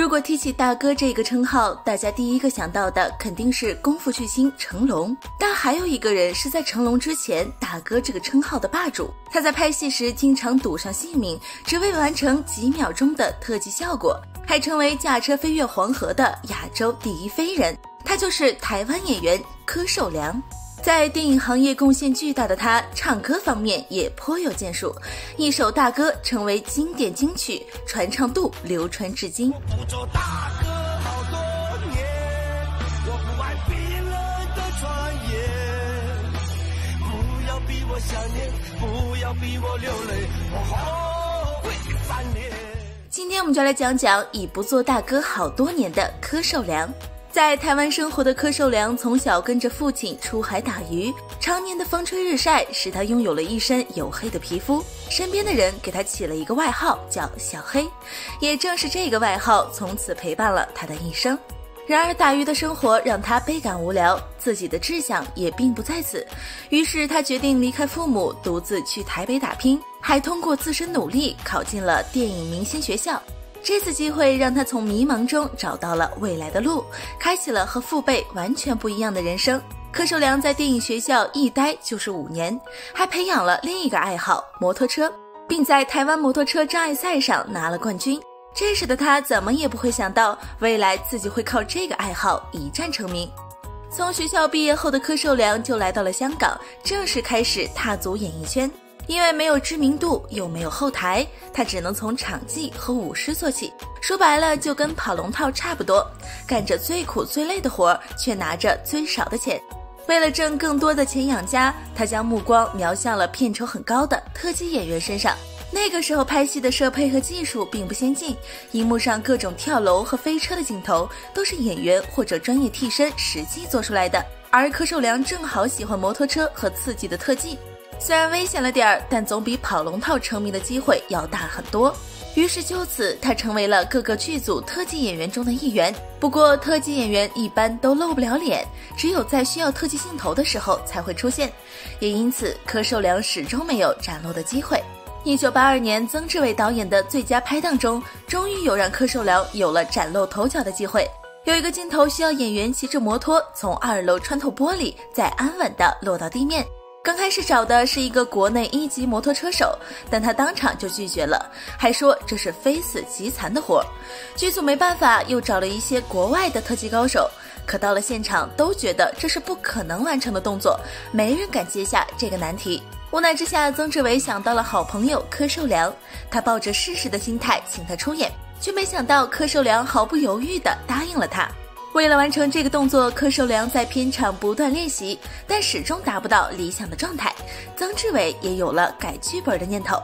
如果提起大哥这个称号，大家第一个想到的肯定是功夫巨星成龙。但还有一个人是在成龙之前，大哥这个称号的霸主。他在拍戏时经常赌上性命，只为完成几秒钟的特技效果，还成为驾车飞越黄河的亚洲第一飞人。他就是台湾演员柯受良。在电影行业贡献巨大的他，唱歌方面也颇有建树，一首大歌成为经典金曲，传唱度流传至今。今天我们就来讲讲已不做大哥好多年的柯受良。在台湾生活的柯受良，从小跟着父亲出海打鱼，常年的风吹日晒使他拥有了一身黝黑的皮肤。身边的人给他起了一个外号，叫小黑。也正是这个外号，从此陪伴了他的一生。然而，打鱼的生活让他倍感无聊，自己的志向也并不在此。于是，他决定离开父母，独自去台北打拼，还通过自身努力考进了电影明星学校。这次机会让他从迷茫中找到了未来的路，开启了和父辈完全不一样的人生。柯受良在电影学校一待就是五年，还培养了另一个爱好——摩托车，并在台湾摩托车障碍赛上拿了冠军。这时的他怎么也不会想到，未来自己会靠这个爱好一战成名。从学校毕业后的柯受良就来到了香港，正式开始踏足演艺圈。因为没有知名度，又没有后台，他只能从场记和舞狮做起。说白了，就跟跑龙套差不多，干着最苦最累的活，却拿着最少的钱。为了挣更多的钱养家，他将目光瞄向了片酬很高的特技演员身上。那个时候拍戏的设备和技术并不先进，荧幕上各种跳楼和飞车的镜头都是演员或者专业替身实际做出来的。而柯受良正好喜欢摩托车和刺激的特技。虽然危险了点儿，但总比跑龙套成名的机会要大很多。于是就此，他成为了各个剧组特技演员中的一员。不过，特技演员一般都露不了脸，只有在需要特技镜头的时候才会出现。也因此，柯受良始终没有崭露的机会。一九八二年，曾志伟导演的《最佳拍档》中，终于有让柯受良有了崭露头角的机会。有一个镜头需要演员骑着摩托从二楼穿透玻璃，再安稳地落到地面。刚开始找的是一个国内一级摩托车手，但他当场就拒绝了，还说这是非死即残的活。剧组没办法，又找了一些国外的特技高手，可到了现场都觉得这是不可能完成的动作，没人敢接下这个难题。无奈之下，曾志伟想到了好朋友柯受良，他抱着试试的心态请他出演，却没想到柯受良毫不犹豫地答应了他。为了完成这个动作，柯受良在片场不断练习，但始终达不到理想的状态。曾志伟也有了改剧本的念头，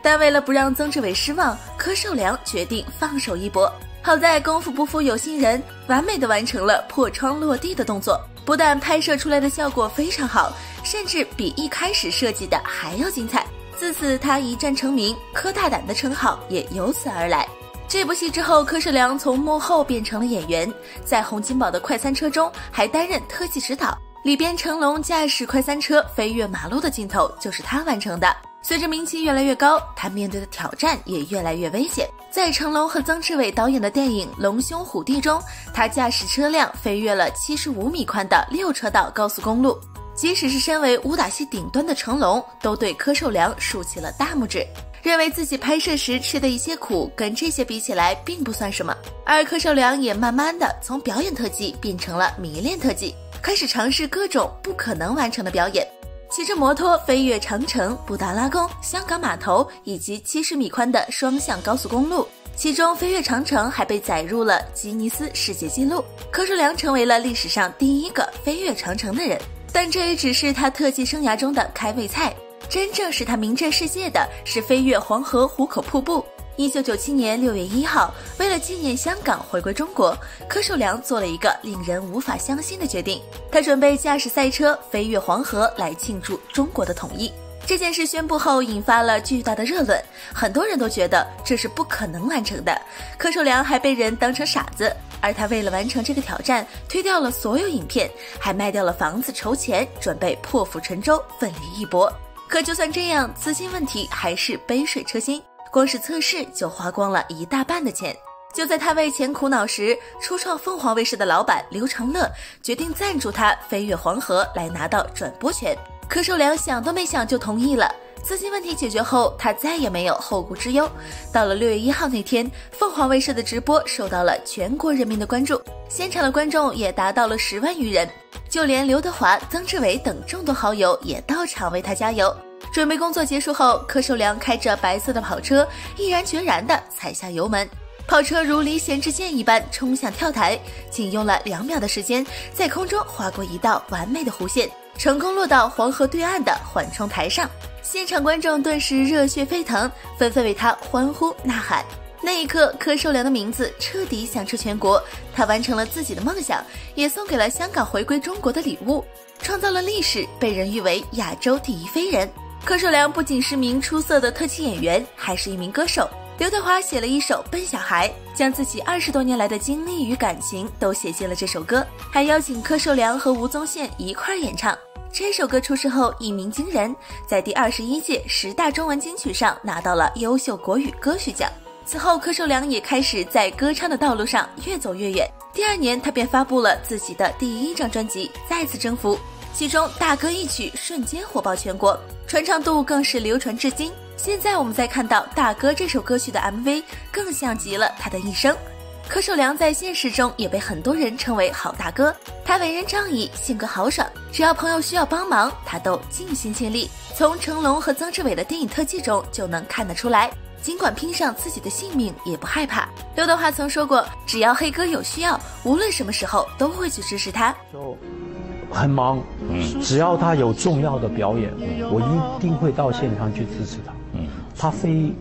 但为了不让曾志伟失望，柯受良决定放手一搏。好在功夫不负有心人，完美的完成了破窗落地的动作。不但拍摄出来的效果非常好，甚至比一开始设计的还要精彩。自此，他一战成名，柯大胆的称号也由此而来。这部戏之后，柯受良从幕后变成了演员，在洪金宝的快餐车中还担任特技指导。里边成龙驾驶快餐车飞越马路的镜头就是他完成的。随着名气越来越高，他面对的挑战也越来越危险。在成龙和曾志伟导演的电影《龙兄虎弟》中，他驾驶车辆飞越了七十五米宽的六车道高速公路。即使是身为武打戏顶端的成龙，都对柯受良竖起了大拇指。认为自己拍摄时吃的一些苦，跟这些比起来并不算什么。而柯受良也慢慢的从表演特技变成了迷恋特技，开始尝试各种不可能完成的表演，骑着摩托飞越长城、布达拉宫、香港码头以及七十米宽的双向高速公路，其中飞越长城还被载入了吉尼斯世界纪录。柯受良成为了历史上第一个飞越长城的人，但这也只是他特技生涯中的开胃菜。真正使他名震世界的是飞越黄河壶口瀑布。一九九七年六月一号，为了纪念香港回归中国，柯受良做了一个令人无法相信的决定，他准备驾驶赛车飞越黄河来庆祝中国的统一。这件事宣布后，引发了巨大的热论，很多人都觉得这是不可能完成的。柯受良还被人当成傻子，而他为了完成这个挑战，推掉了所有影片，还卖掉了房子筹钱，准备破釜沉舟，奋力一搏。可就算这样，资金问题还是杯水车薪，光是测试就花光了一大半的钱。就在他为钱苦恼时，初创凤凰卫视的老板刘长乐决定赞助他飞越黄河来拿到转播权。柯受良想都没想就同意了。资金问题解决后，他再也没有后顾之忧。到了六月一号那天，凤凰卫视的直播受到了全国人民的关注，现场的观众也达到了十万余人，就连刘德华、曾志伟等众多好友也到场为他加油。准备工作结束后，柯受良开着白色的跑车，毅然决然地踩下油门，跑车如离弦之箭一般冲向跳台，仅用了两秒的时间，在空中划过一道完美的弧线。成功落到黄河对岸的缓冲台上，现场观众顿时热血沸腾，纷纷为他欢呼呐喊。那一刻，柯受良的名字彻底响彻全国，他完成了自己的梦想，也送给了香港回归中国的礼物，创造了历史，被人誉为亚洲第一飞人。柯受良不仅是名出色的特技演员，还是一名歌手。刘德华写了一首《笨小孩》，将自己二十多年来的经历与感情都写进了这首歌，还邀请柯受良和吴宗宪一块儿演唱。这首歌出世后一鸣惊人，在第二十一届十大中文金曲上拿到了优秀国语歌曲奖。此后，柯受良也开始在歌唱的道路上越走越远。第二年，他便发布了自己的第一张专辑《再次征服》，其中大哥一曲瞬间火爆全国，传唱度更是流传至今。现在我们再看到《大哥》这首歌曲的 MV，更像极了他的一生。柯受良在现实中也被很多人称为好大哥，他为人仗义，性格豪爽，只要朋友需要帮忙，他都尽心尽力。从成龙和曾志伟的电影特技中就能看得出来，尽管拼上自己的性命也不害怕。刘德华曾说过，只要黑哥有需要，无论什么时候都会去支持他。就很忙，嗯只要他有重要的表演，我一定会到现场去支持他。嗯他飞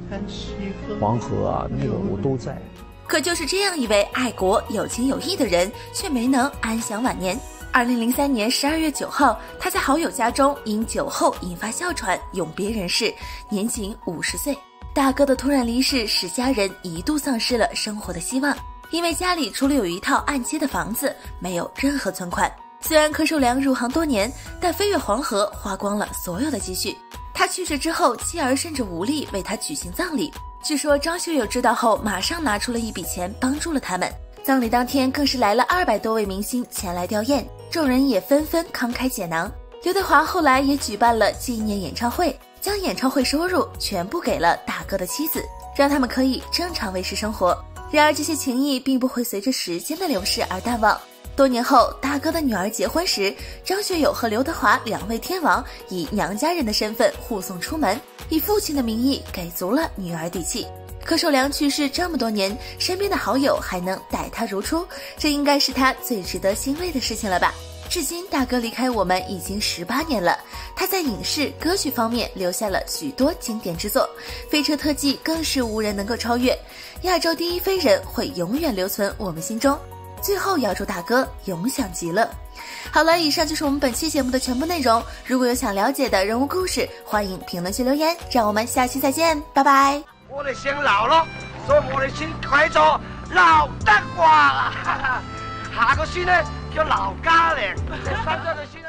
黄河啊，那个我都在。可就是这样一位爱国、有情有义的人，却没能安享晚年。二零零三年十二月九号，他在好友家中因酒后引发哮喘，永别人世，年仅五十岁。大哥的突然离世，使家人一度丧失了生活的希望，因为家里除了有一套按揭的房子，没有任何存款。虽然柯受良入行多年，但飞越黄河花光了所有的积蓄。他去世之后，妻儿甚至无力为他举行葬礼。据说张学友知道后，马上拿出了一笔钱帮助了他们。葬礼当天，更是来了二百多位明星前来吊唁，众人也纷纷慷慨解囊。刘德华后来也举办了纪念演唱会，将演唱会收入全部给了大哥的妻子，让他们可以正常维持生活。然而，这些情谊并不会随着时间的流逝而淡忘。多年后，大哥的女儿结婚时，张学友和刘德华两位天王以娘家人的身份护送出门，以父亲的名义给足了女儿底气。柯受良去世这么多年，身边的好友还能待他如初，这应该是他最值得欣慰的事情了吧？至今，大哥离开我们已经十八年了，他在影视歌曲方面留下了许多经典之作，飞车特技更是无人能够超越，亚洲第一飞人会永远留存我们心中。最后，要祝大哥永享极乐。好了，以上就是我们本期节目的全部内容。如果有想了解的人物故事，欢迎评论区留言。让我们下期再见，拜拜。我哋姓刘咯，所以我哋先改咗刘德華。下个孙咧叫刘嘉玲，生咗個孫。